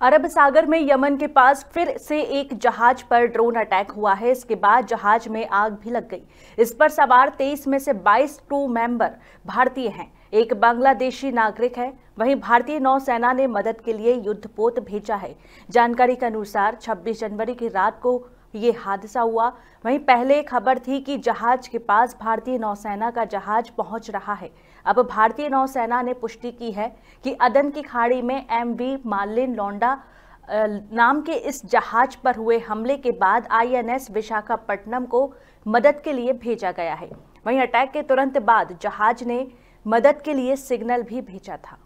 अरब सागर में यमन के पास फिर से एक जहाज़ पर ड्रोन अटैक हुआ है। इसके बाद जहाज़ में आग भी लग गई। इस पर सवार 23 में से 22 क्रू मेंबर भारतीय हैं। एक बांग्लादेशी नागरिक है। वहीं भारतीय नौसेना ने मदद के लिए युद्धपोत भेजा है। जानकारी के अनुसार 26 जनवरी की रात को ये हादसा हुआ। वहीं पहले खबर थी कि जहाज़ के पास भारतीय नौसेना का जहाज़ पहुँच रहा है। अब भारतीय नौसेना ने पुष्टि की है कि अदन की खाड़ी में एम वी मालिन लोंडा नाम के इस जहाज़ पर हुए हमले के बाद आईएनएस विशाखापट्टनम को मदद के लिए भेजा गया है। वहीं अटैक के तुरंत बाद जहाज़ ने मदद के लिए सिग्नल भी भेजा था।